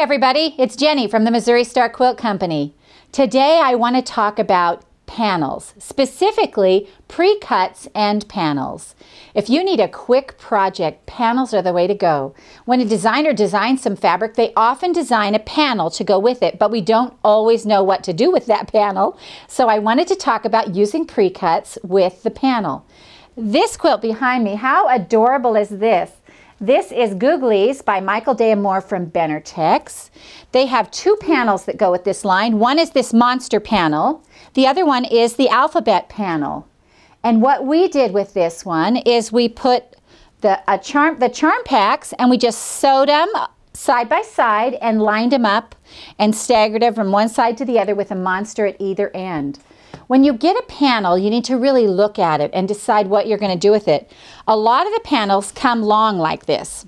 everybody, it's Jenny from the Missouri Star Quilt Company. Today I want to talk about panels, specifically pre-cuts and panels. If you need a quick project, panels are the way to go. When a designer designs some fabric, they often design a panel to go with it, but we don't always know what to do with that panel. So I wanted to talk about using pre-cuts with the panel. This quilt behind me, how adorable is this? This is Googlies by Michael Day Moore from Benartex. They have two panels that go with this line. One is this monster panel. The other one is the alphabet panel. And what we did with this one is we put the, charm, the charm packs and we just sewed them side by side and lined them up and staggered them from one side to the other with a monster at either end. When you get a panel, you need to really look at it and decide what you're going to do with it. A lot of the panels come long like this.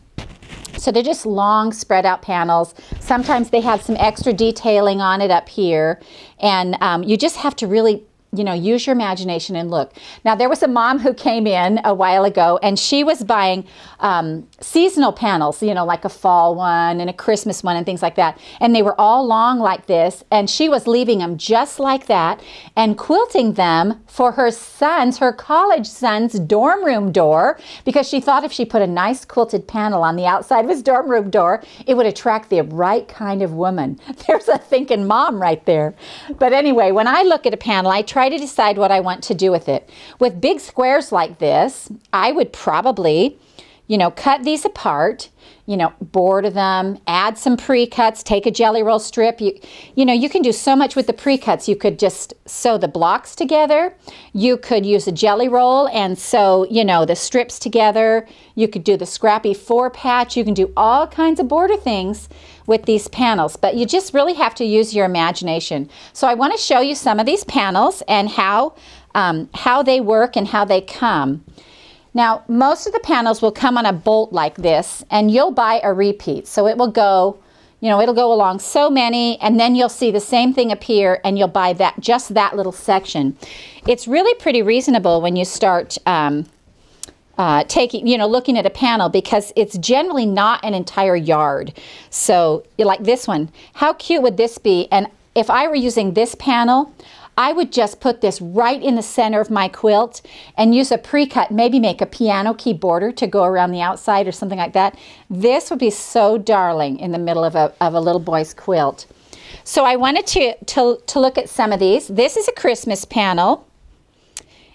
So they're just long spread out panels. Sometimes they have some extra detailing on it up here. And um, you just have to really you know, use your imagination and look. Now, there was a mom who came in a while ago and she was buying um, seasonal panels, you know, like a fall one and a Christmas one and things like that. And they were all long like this. And she was leaving them just like that and quilting them for her son's, her college son's dorm room door because she thought if she put a nice quilted panel on the outside of his dorm room door, it would attract the right kind of woman. There's a thinking mom right there. But anyway, when I look at a panel, I try try to decide what I want to do with it. With big squares like this, I would probably, you know, cut these apart, you know, border them, add some pre-cuts, take a jelly roll strip. You, you know, you can do so much with the pre-cuts. You could just sew the blocks together. You could use a jelly roll and sew, you know, the strips together. You could do the scrappy four patch. You can do all kinds of border things with these panels, but you just really have to use your imagination. So I want to show you some of these panels and how, um, how they work and how they come. Now, most of the panels will come on a bolt like this, and you'll buy a repeat. So it will go, you know, it'll go along so many, and then you'll see the same thing appear, and you'll buy that just that little section. It's really pretty reasonable when you start um, uh, taking, you know, looking at a panel because it's generally not an entire yard. So like this one, how cute would this be? And if I were using this panel, I would just put this right in the center of my quilt and use a pre-cut, maybe make a piano key border to go around the outside or something like that. This would be so darling in the middle of a, of a little boy's quilt. So I wanted to, to, to look at some of these. This is a Christmas panel.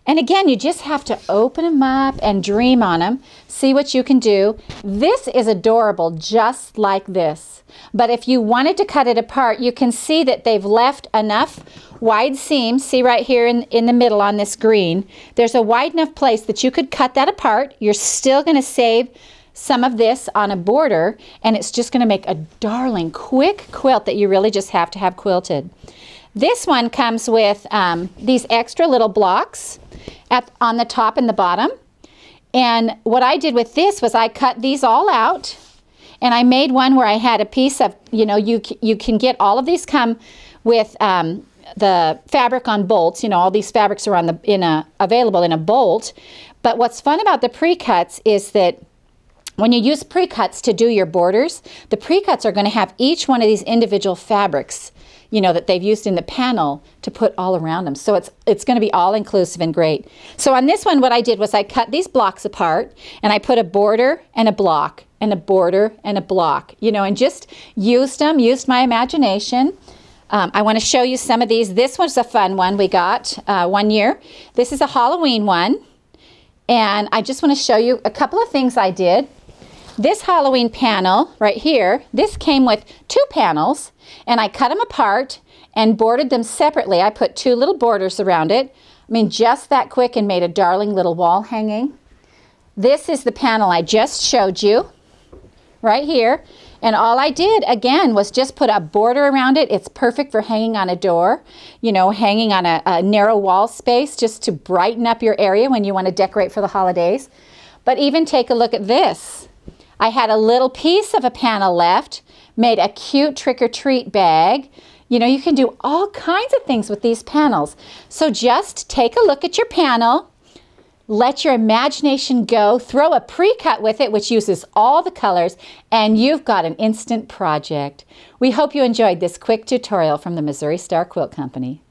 And again, you just have to open them up and dream on them, see what you can do. This is adorable, just like this. But if you wanted to cut it apart, you can see that they've left enough wide seams. See right here in, in the middle on this green. There's a wide enough place that you could cut that apart. You're still going to save some of this on a border, and it's just going to make a darling, quick quilt that you really just have to have quilted. This one comes with um, these extra little blocks at, on the top and the bottom. And what I did with this was I cut these all out and I made one where I had a piece of, you know, you, you can get all of these come with um, the fabric on bolts. You know, all these fabrics are on the in a available in a bolt. But what's fun about the pre-cuts is that when you use pre-cuts to do your borders, the pre-cuts are going to have each one of these individual fabrics you know, that they've used in the panel to put all around them. So it's, it's going to be all inclusive and great. So on this one, what I did was I cut these blocks apart and I put a border and a block and a border and a block, you know, and just used them, used my imagination. Um, I want to show you some of these. This one's a fun one we got uh, one year. This is a Halloween one. And I just want to show you a couple of things I did. This Halloween panel right here, this came with two panels and I cut them apart and boarded them separately. I put two little borders around it. I mean, just that quick and made a darling little wall hanging. This is the panel I just showed you right here. And all I did, again, was just put a border around it. It's perfect for hanging on a door, you know, hanging on a, a narrow wall space just to brighten up your area when you want to decorate for the holidays. But even take a look at this. I had a little piece of a panel left, made a cute trick-or-treat bag. You know, you can do all kinds of things with these panels. So just take a look at your panel, let your imagination go, throw a pre-cut with it which uses all the colors, and you've got an instant project. We hope you enjoyed this quick tutorial from the Missouri Star Quilt Company.